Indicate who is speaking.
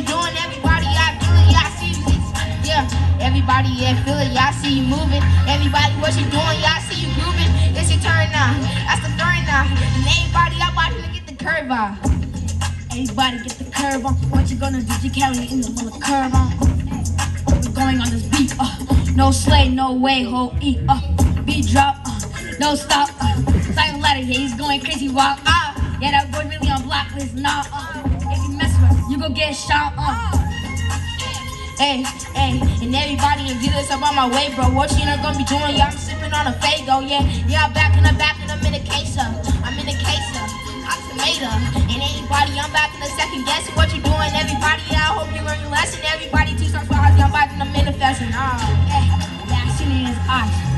Speaker 1: you doing? Everybody, I feel it, I see you. Yeah, everybody, yeah, feel it, I see you moving. Everybody, what you doing? I see you grooving. It's your turn now. That's the third now. And everybody, I'm watching to get the curve on. Everybody get the curve on. What you gonna do? You carry it in the of curve on. We're going on this beat. Uh, no slay, no way, whole eat. Uh, beat drop, uh, no stop. Uh, silent letter, yeah, he's going crazy walk. Uh, yeah, that boy really on block, blacklist. Nah, uh, you mess with us, you go get shot. Uh. Hey, hey, and everybody in this up on my way, bro. What you not gonna be doing? Yeah, I'm sipping on a Fago, yeah. Yeah, I'm back in the back and I'm in a queso. I'm in a queso. I'm tomato. And anybody, I'm back in the second guessing what you're doing. Everybody, yeah, I hope you learn your lesson. Everybody, two stars for Ozzy, I'm back in the manifesting. Oh, yeah, yeah, I seen it in his.